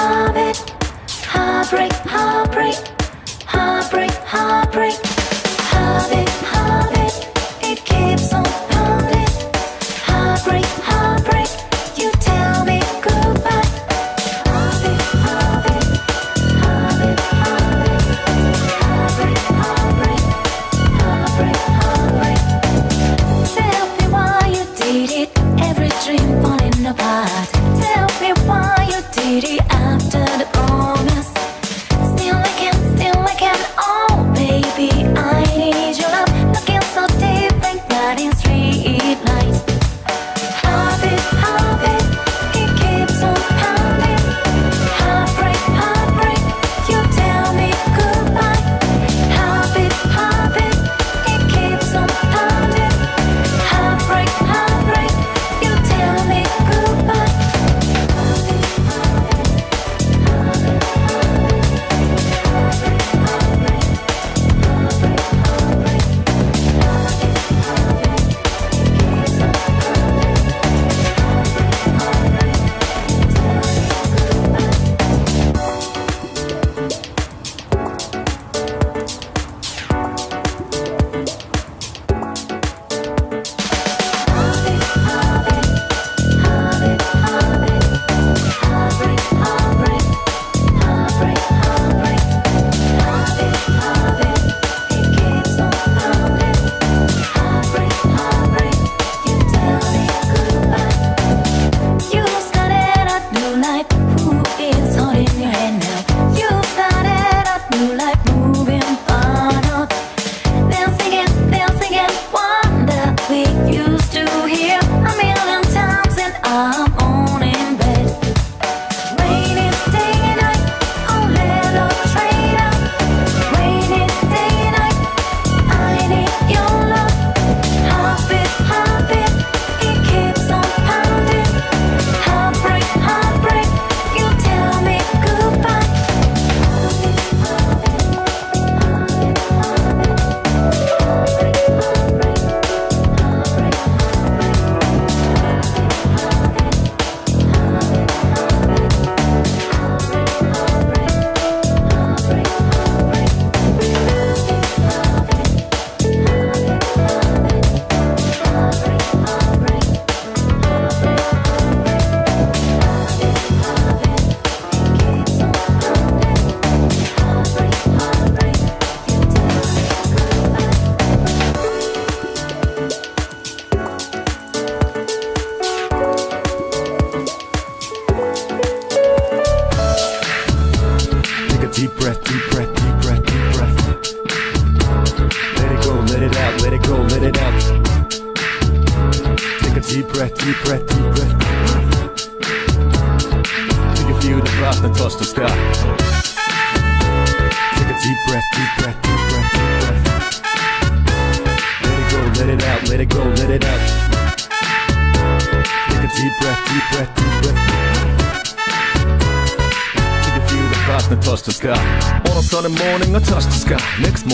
heartbeat,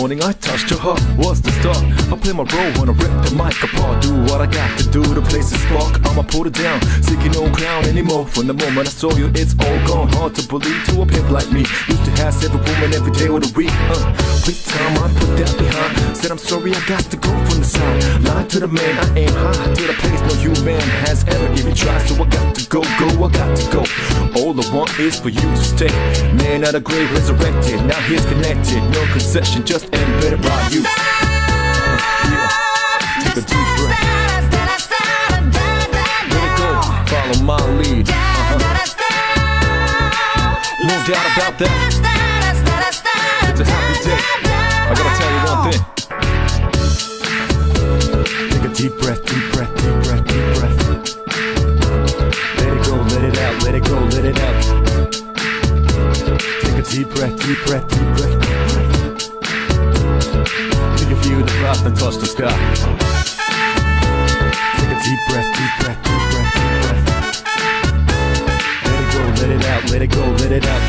morning, I touched your heart. What's the start? I play my role when I rip the mic apart. Do what I got to do to place a spark. I'ma put it down, seeking no crown anymore. From the moment I saw you, it's all gone. Hard to believe to a pimp like me. Used to have several women every day of the week. Uh, quick time, I put that behind. Said I'm sorry, I got to go from the side. Lied to the man, I ain't high to the place no human has ever even tried. So I got to go, go, I got to go. All I want is for you to stay. Man out of grave, resurrected. Now he's connected. No concession, just embedded by you. Uh, yeah. A deep breath. Let it go. Follow my lead. Uh-huh. No doubt about that. It's a happy day. I gotta tell you one thing. Take a deep breath, deep breath, deep breath, deep breath. Let it go, let it out, let it go, let it out. Take a deep breath, deep breath, deep breath. Clouds that touch the sky. Take a deep breath, deep breath, deep breath, deep breath. Let it go, let it out, let it go, let it out.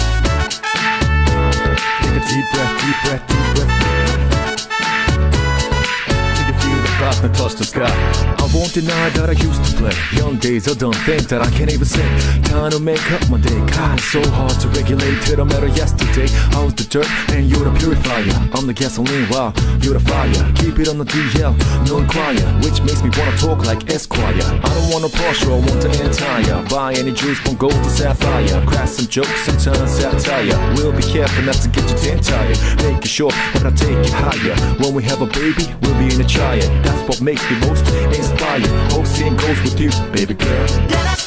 Take a deep breath, deep breath, deep breath. You feel the clouds that touch the sky. I won't deny that I used to play. Young days are done, things that I can't even say. Time to make up my day. God, it's so hard to regulate. Till I met her yesterday. I was the dirt and you're the purifier. I'm the gasoline, wow, you're the fire. Keep it on the DL, no inquire. Which makes me wanna talk like Esquire. I don't wanna Porsche, I want an entire. Buy any juice from gold to sapphire. Crack some jokes and turn satire. We'll be careful not to get you too tired. Make it sure that I take you higher. When we have a baby, we'll be in a child. That's what makes me most inspired. Hope seeing goes with you, baby girl.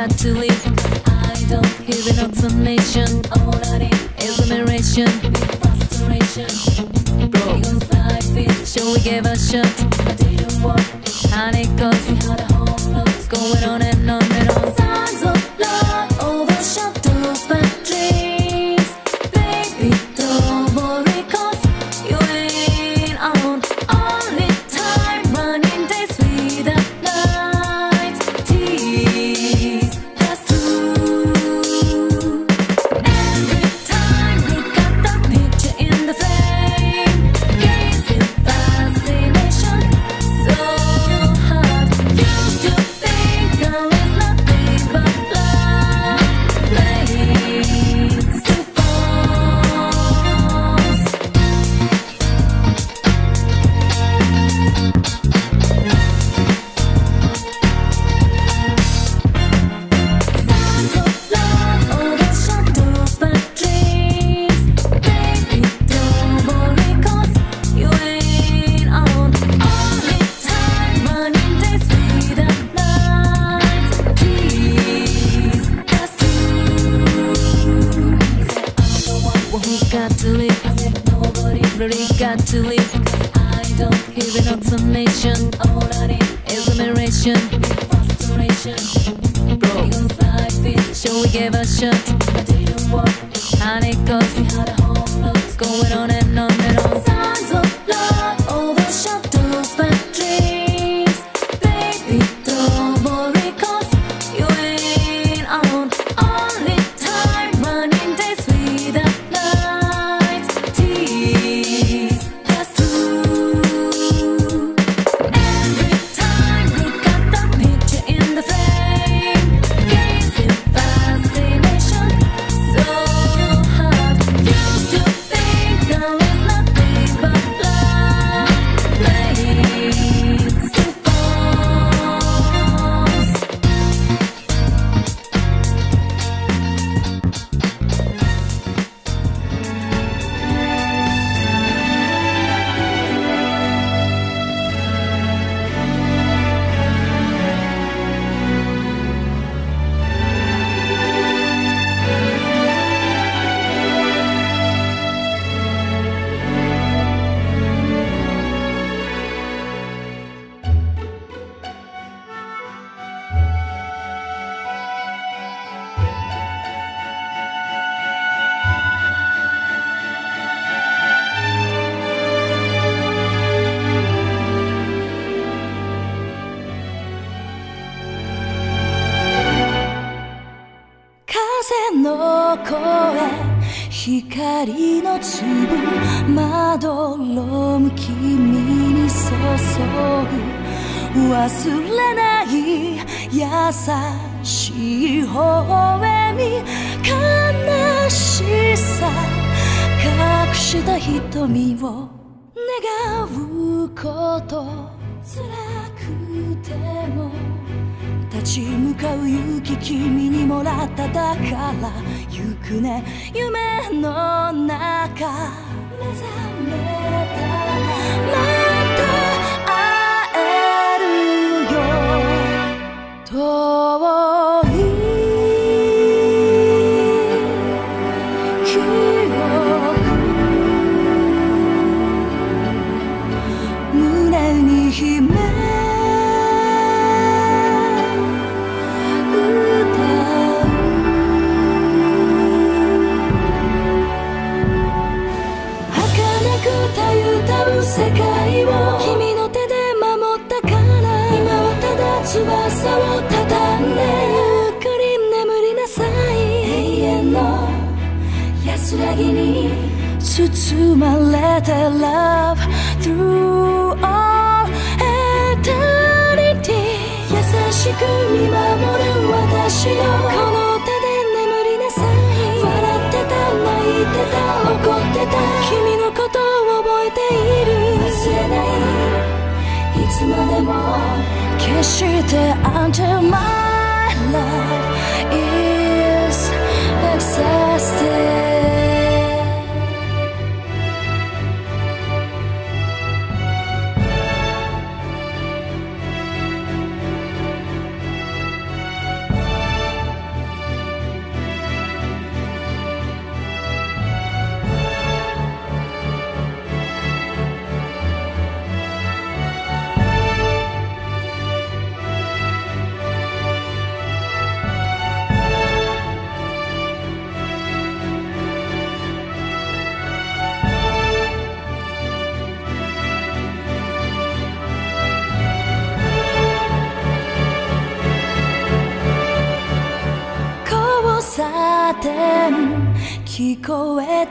Got to leave.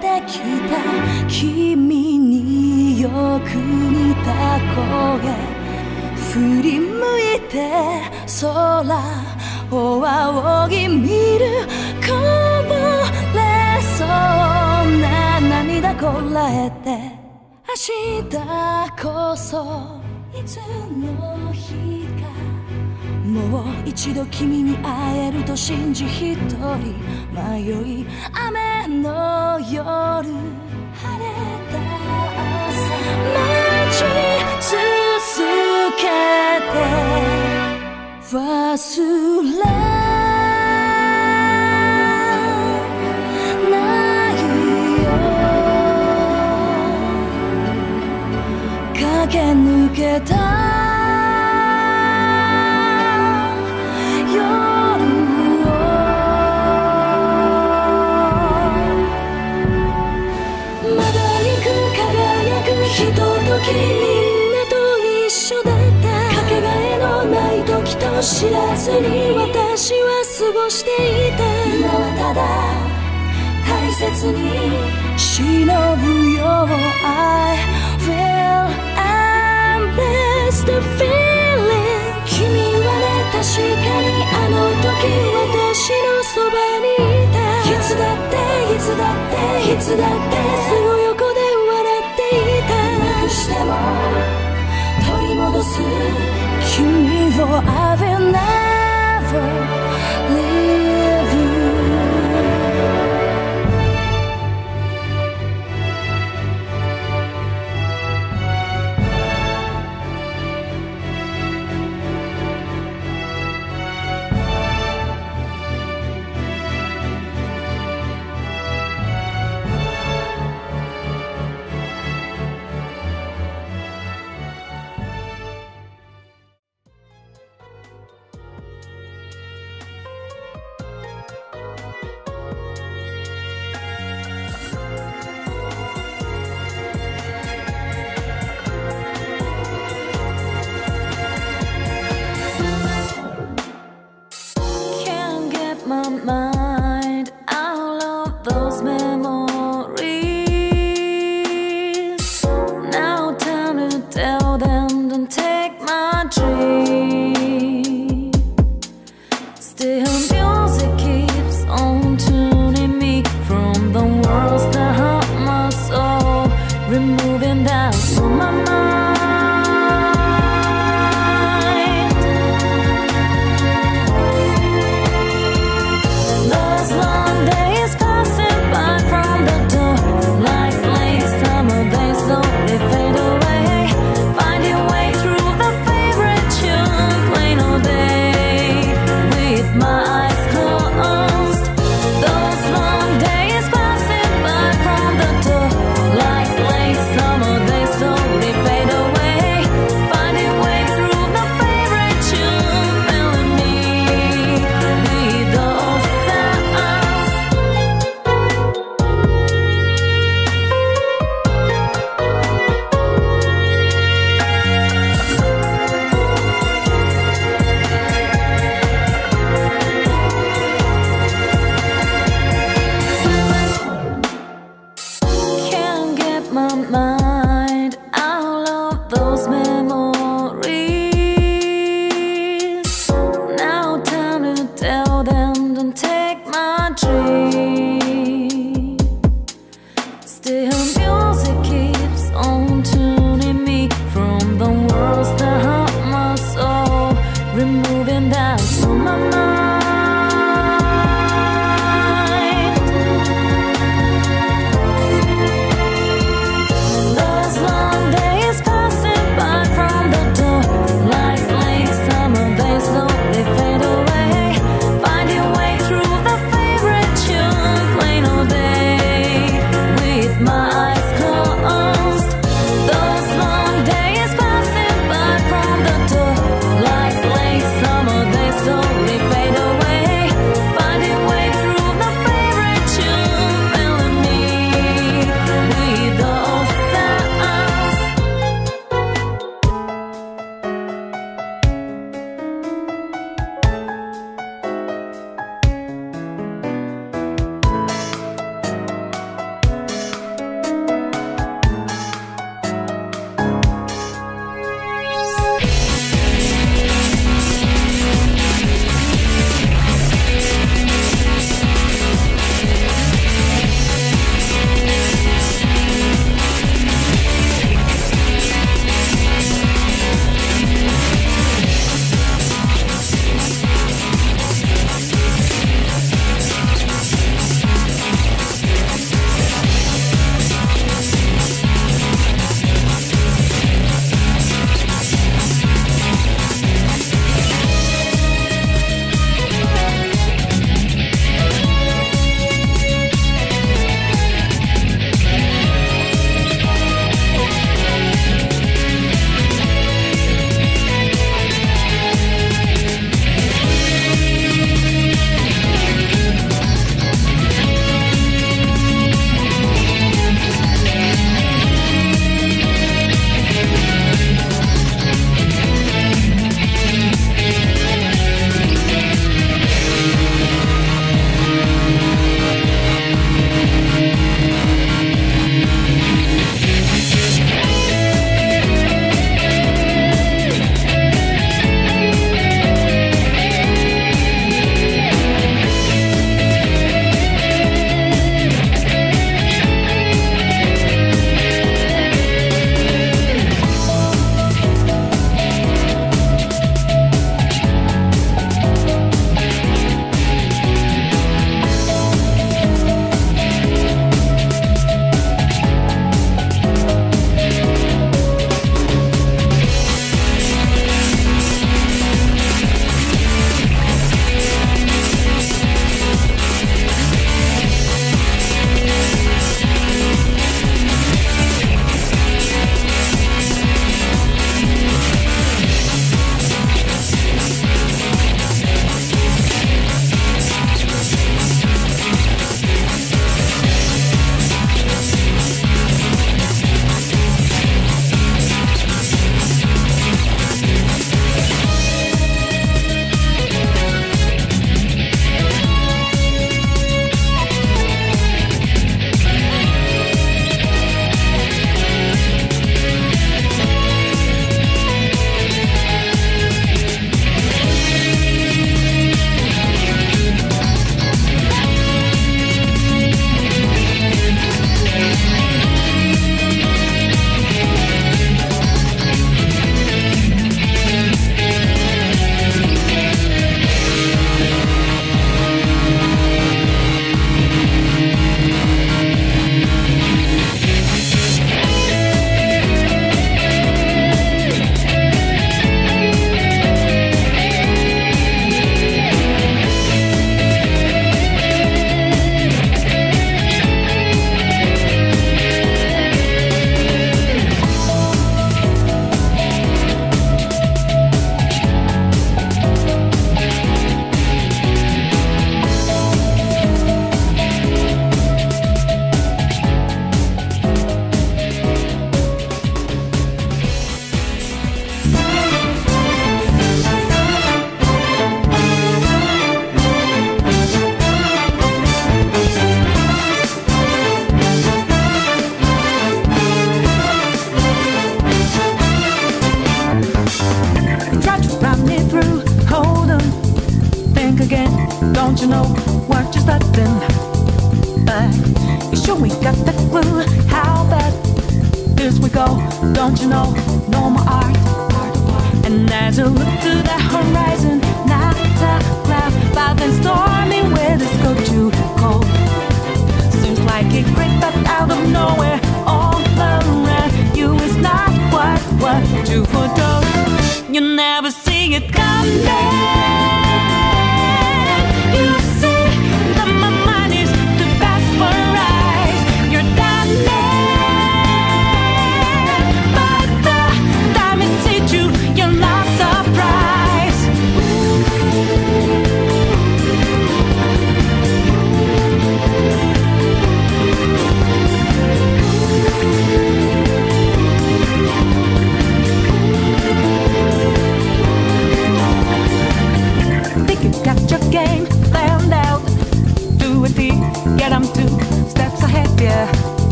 てきた君によく似た声振り向いて空を仰ぎ見るこぼれそうな涙こらえて明日こそいつの日かもう一度君に会えると信じ一人迷い雨の夜晴れた朝待ち続けて忘れけ抜けた知らずに私は過ごしていた今はただ大切に忍ぶよ I will embrace the feeling 君はね確かにあの時私のそばにいた。いつだっていつだっていつだってすぐ横で笑っていた。なくしても取り戻す。君を I will never leave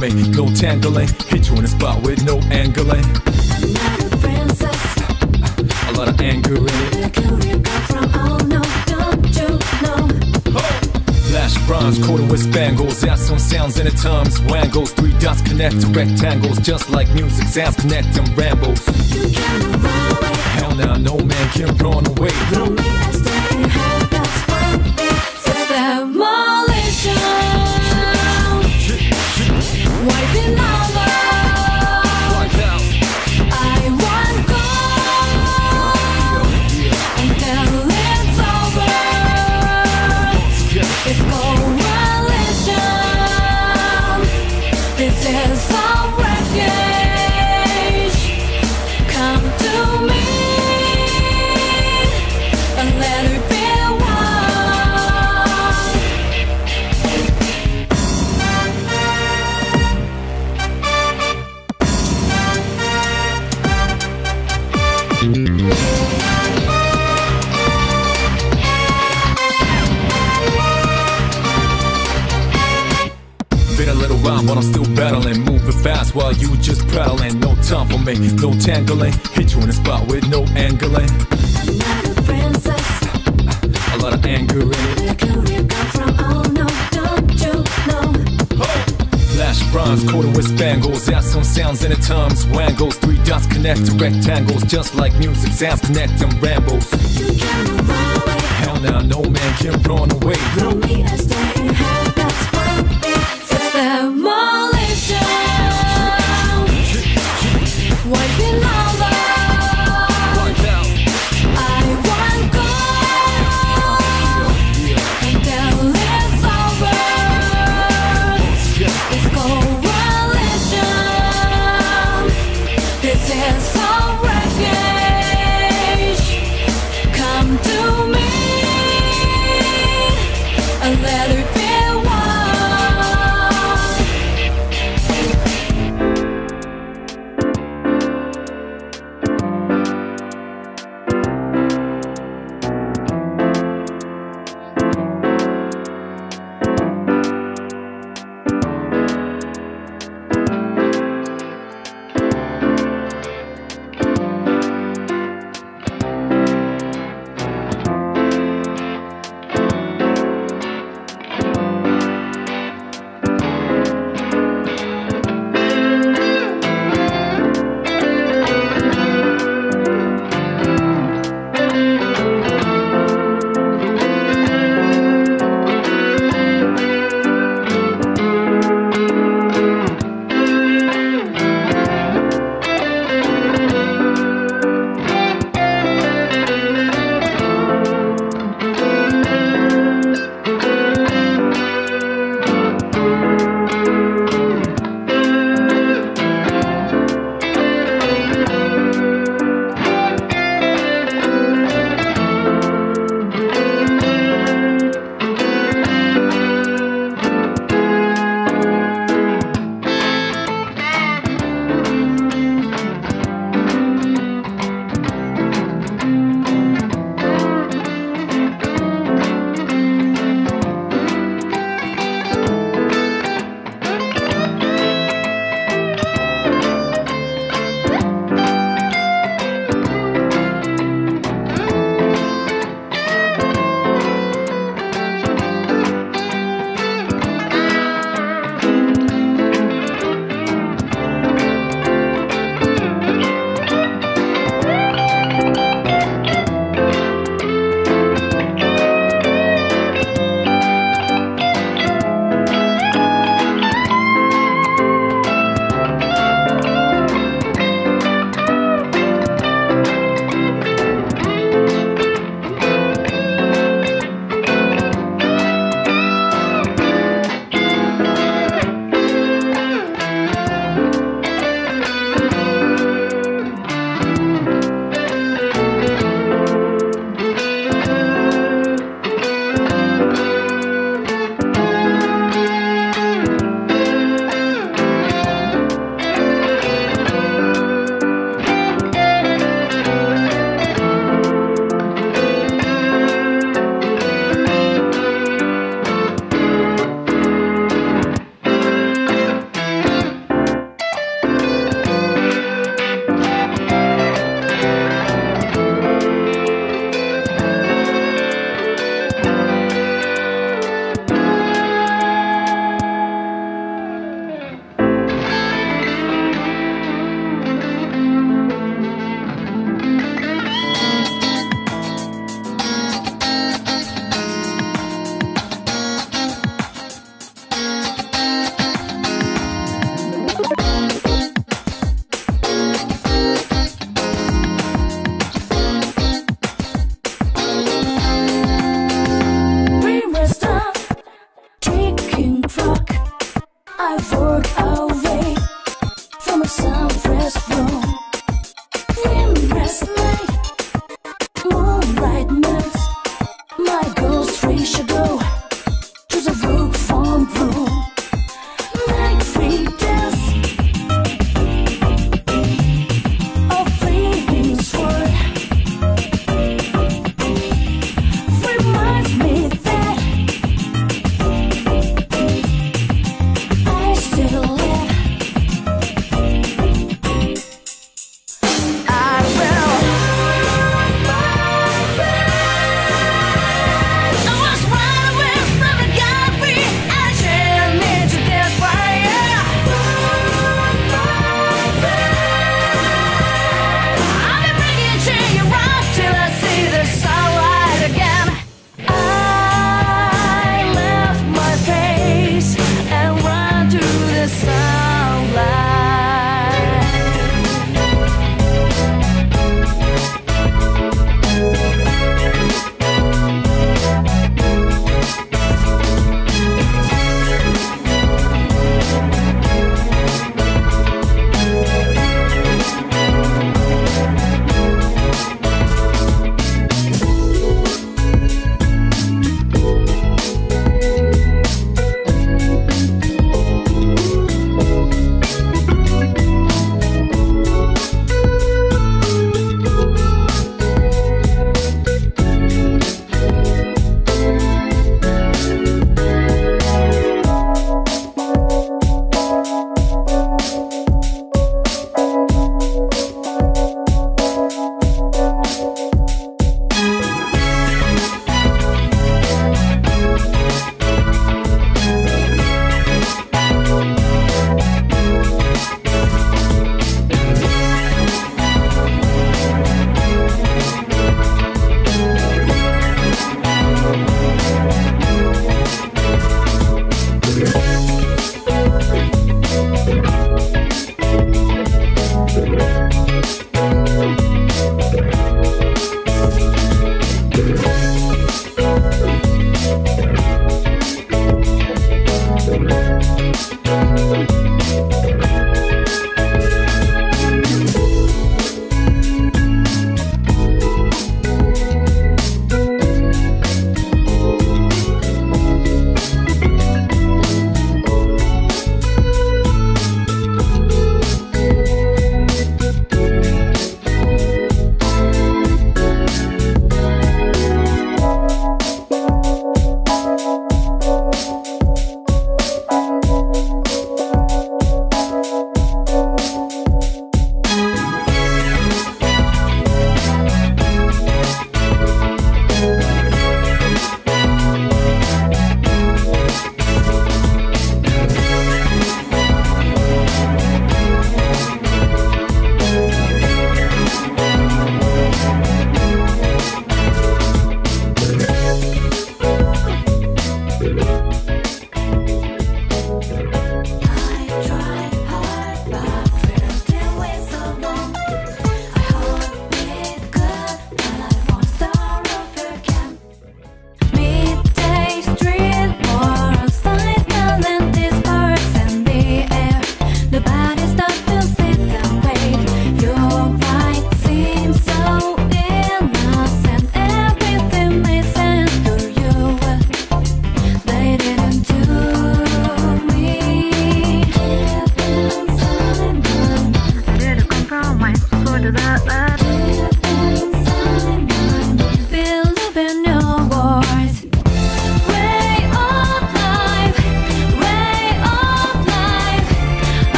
me, no tangling. Hit you in the spot with no angling. Princess, A lot of anger in it. from oh no, don't you know? Flash bronze coated with spangles. Add some sounds in the times. Wangles, three dots connect to rectangles. Just like music, sounds connect and rambles. You can't run away Hell now, no man can run away. from me. I me, no tangling. Hit you in the spot with no angling. Princess, A lot of anger in it. the cutie girl from oh no, don't you know? Flash bronze coated with spangles. Add some sounds in the times. Wangles, three dots connect to rectangles. Just like music, sounds connect and rambles. You can't run away Hell now, no man can run away. me. I stay in hell,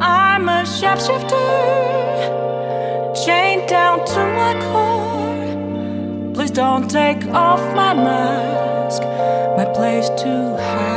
I'm a shapeshifter, chained down to my core. Please don't take off my mask, my place to hide.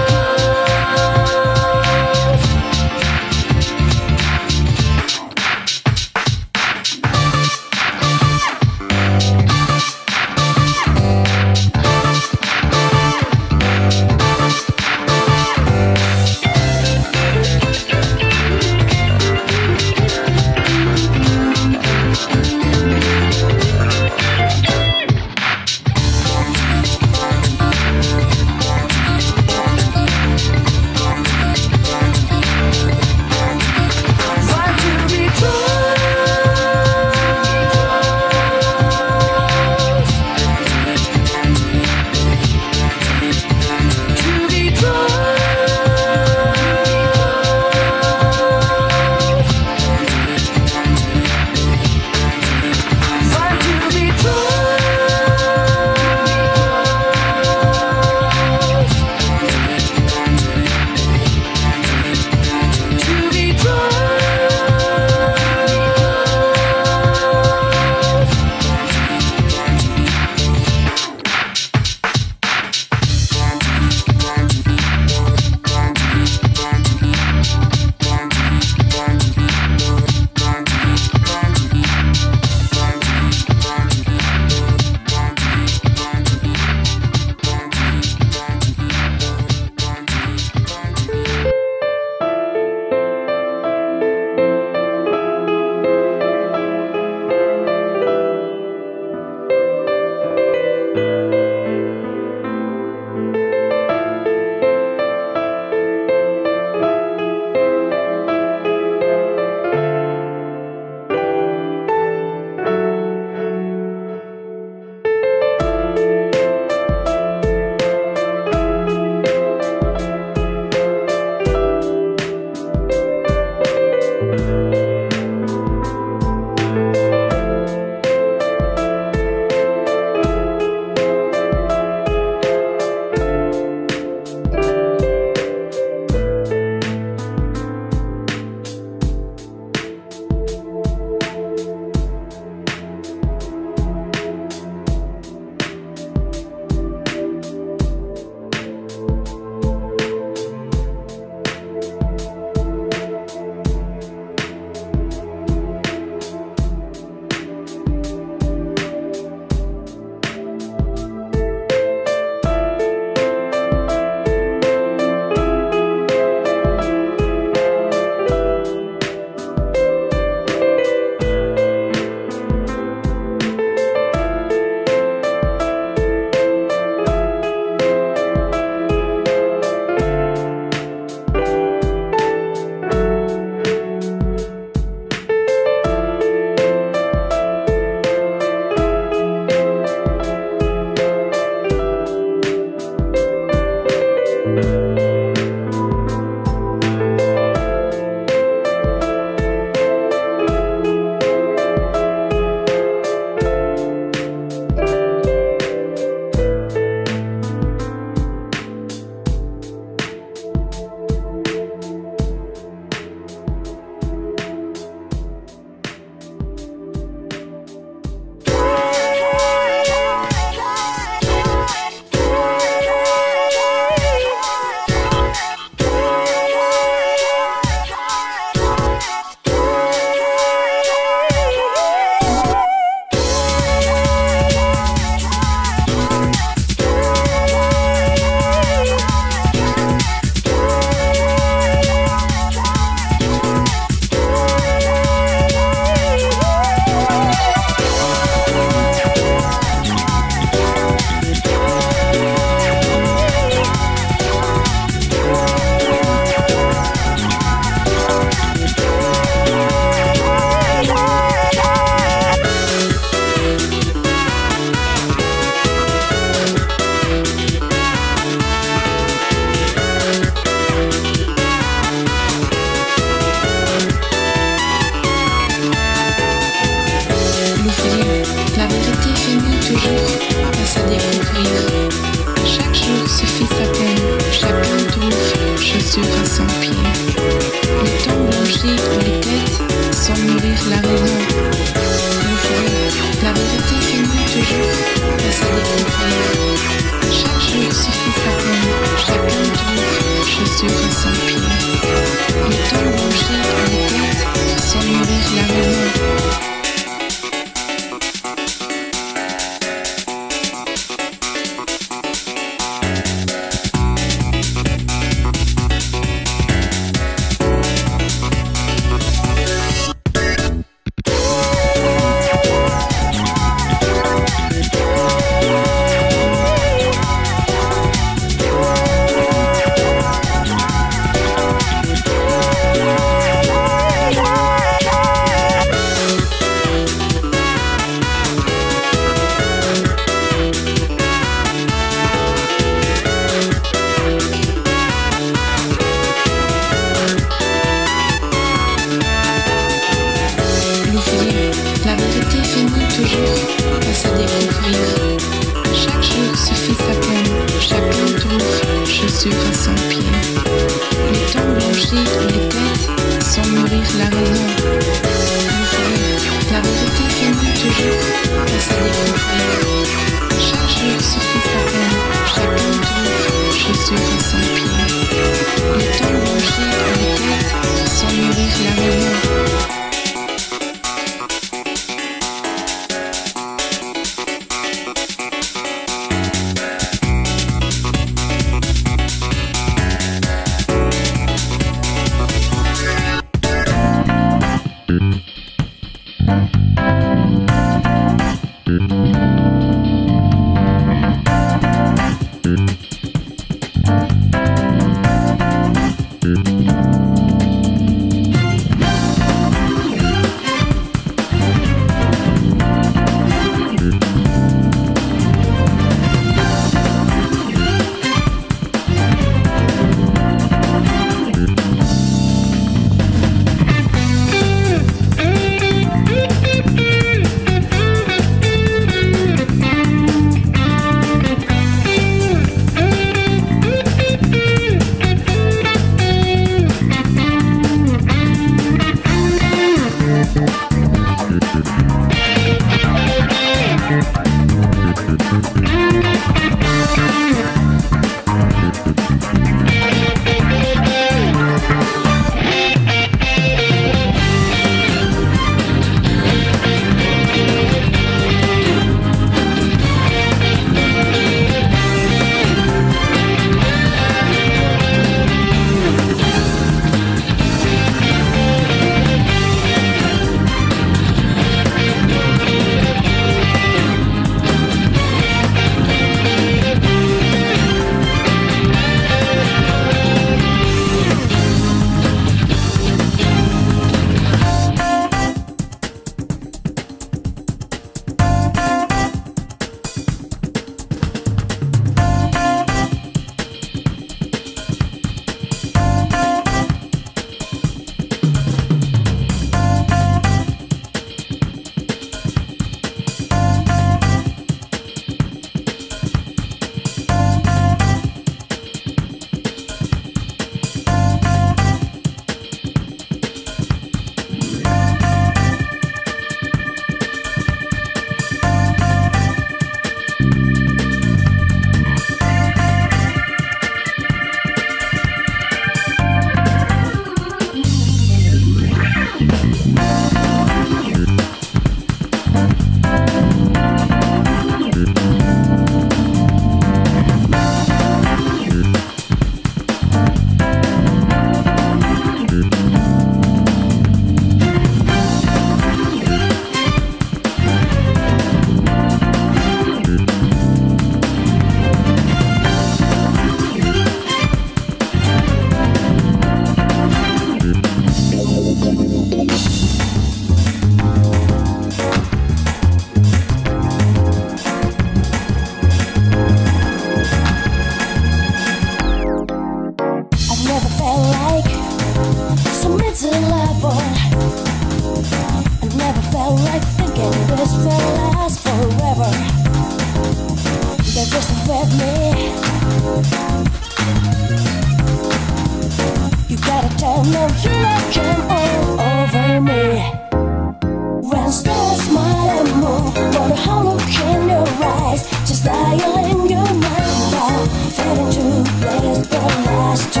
to.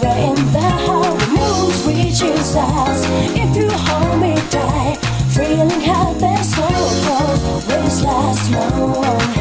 We're in the home, the reaches us. If you hold me tight Feeling happy, last long.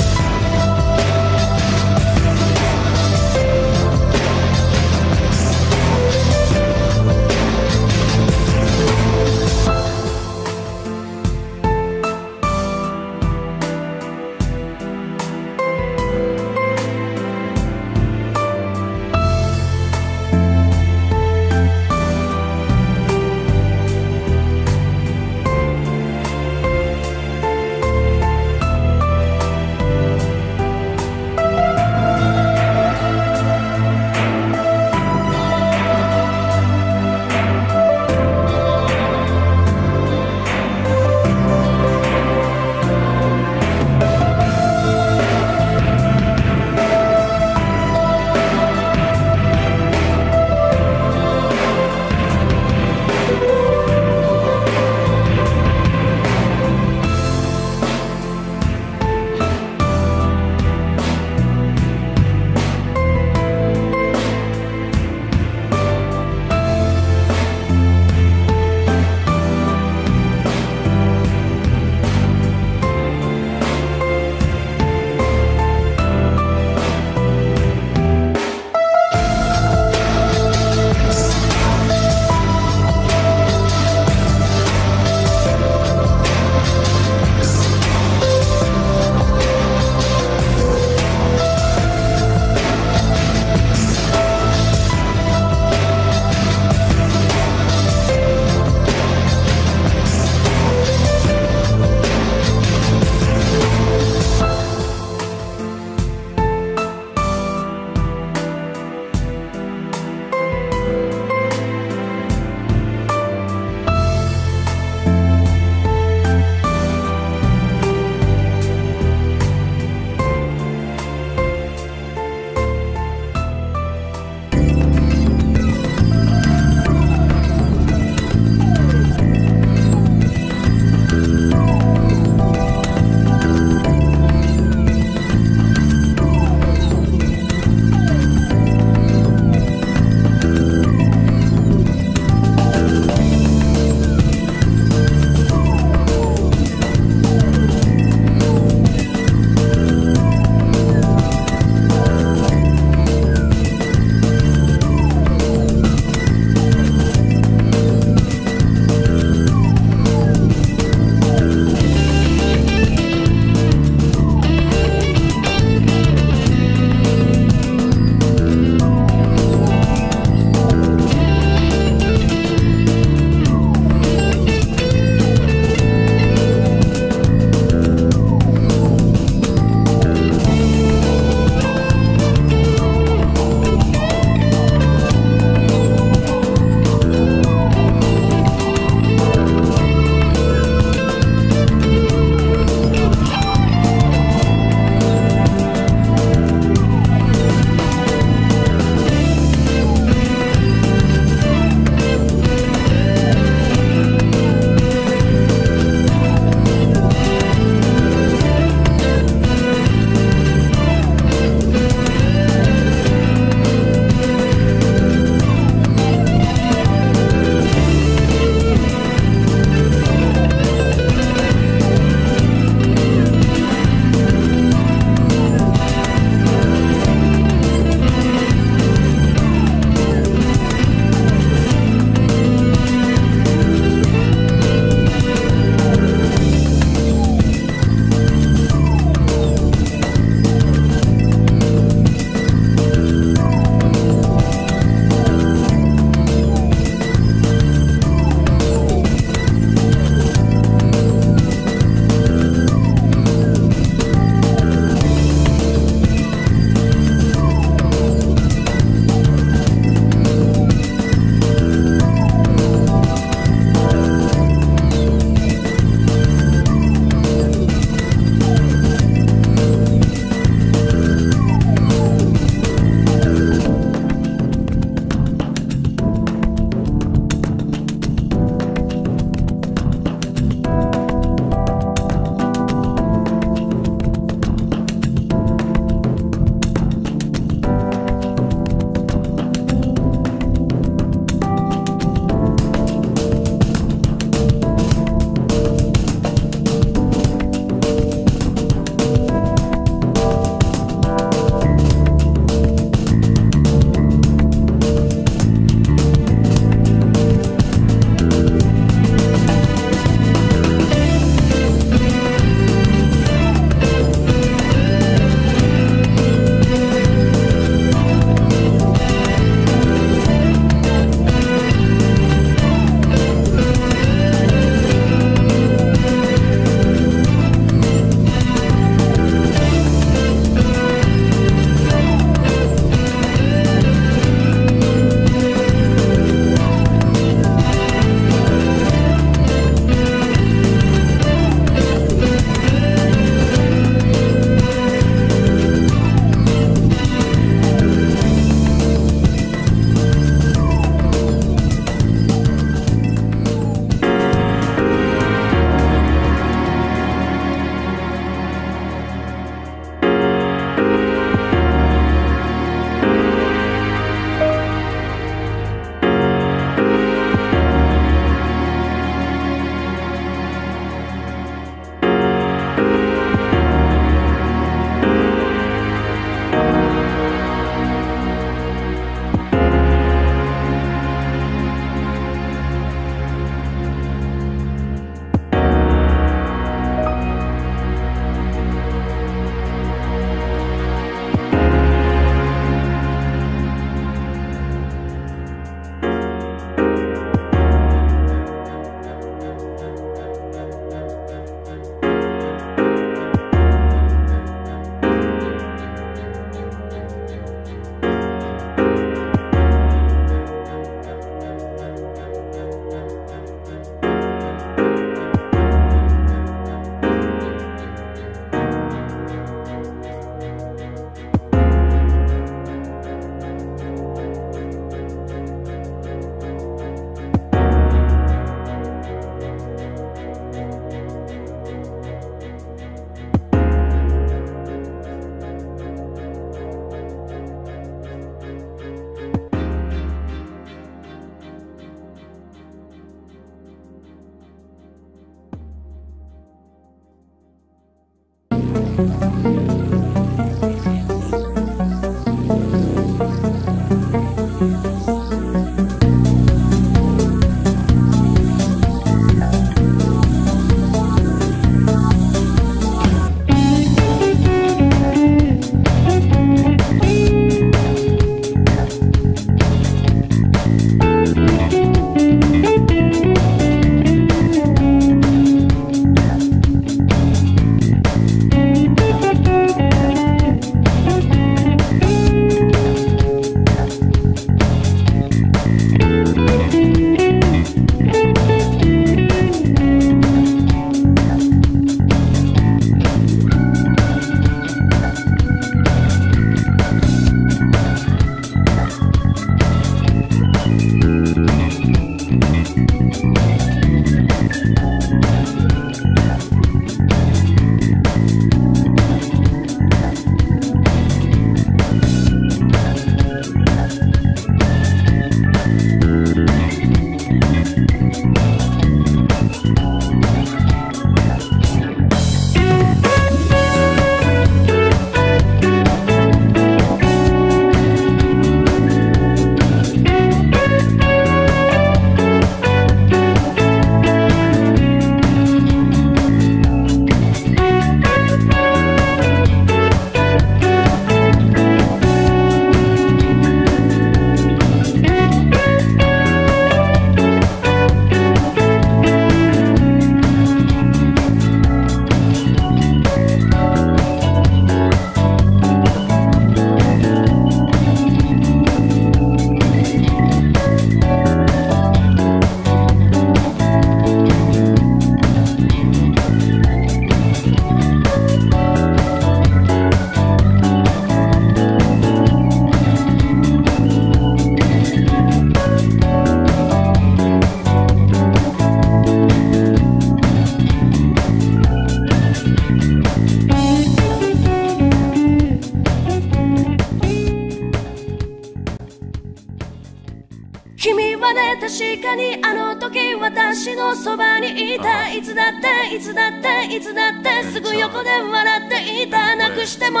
確かにあの時私のそばにいたいつだっていつだっていつだってすぐ横で笑っていたなくしても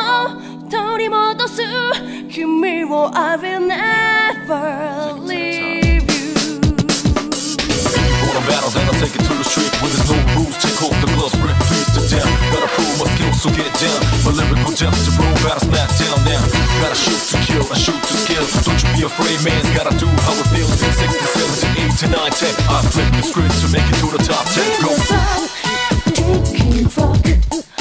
取り戻す君を I will never leave you Wanna battle, then I take it to the street Where there's no rules, take off the gloves, rip please to down Gotta prove my skills, so get down My lyrical depth to roll, gotta smack down now Gotta shoot to kill, I shoot to skill Don't you be afraid, man's gotta do how it feels 60, 70, 80, 9, 10 I flip the script to make it to the top 10 Go! Drinking rock,